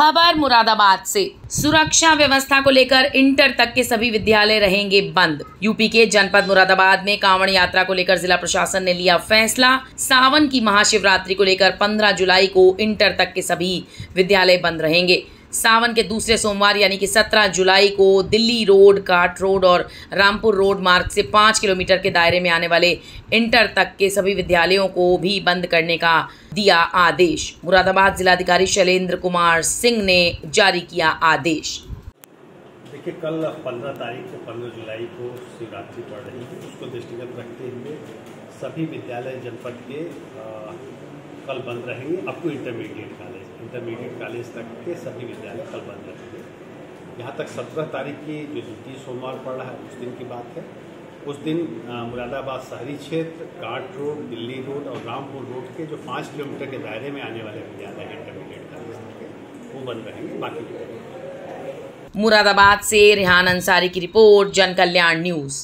खबर मुरादाबाद से। सुरक्षा व्यवस्था को लेकर इंटर तक के सभी विद्यालय रहेंगे बंद। यूपी के जनपद मुरादाबाद में कांवड़ यात्रा को लेकर जिला प्रशासन ने लिया फैसला। सावन की महाशिवरात्रि को लेकर 15 जुलाई को इंटर तक के सभी विद्यालय बंद रहेंगे। सावन के दूसरे सोमवार, यानी कि 17 जुलाई को दिल्ली रोड काट रोड और रामपुर रोड मार्ग से पाँच किलोमीटर के दायरे में आने वाले इंटर तक के सभी विद्यालयों को भी बंद करने का दिया आदेश। मुरादाबाद जिलाधिकारी शैलेंद्र कुमार सिंह ने जारी किया आदेश। देखिए, कल 15 तारीख से 15 जुलाई को शिवरात्रि पड़ रही है। उसको दृष्टिगत रखते हुए सभी विद्यालय जनपद के कल बंद रहेंगे up to intermediate college intermediate college तक के सभी विद्यालय कल बंद रहेंगे। यहाँ तक सत्रह तारीख की जो द्वितीय सोमवार पड़ रहा है, उस दिन की बात है। उस दिन मुरादाबाद शहरी क्षेत्र काट रोड, दिल्ली रोड और रामपुर रोड के जो पाँच किलोमीटर के दायरे में आने वाले विद्यालय इंटरमीडिएट कॉलेज के, वो बंद रहेंगे, बाकी मुरादाबाद से रेहान अंसारी की रिपोर्ट जन कल्याण न्यूज़।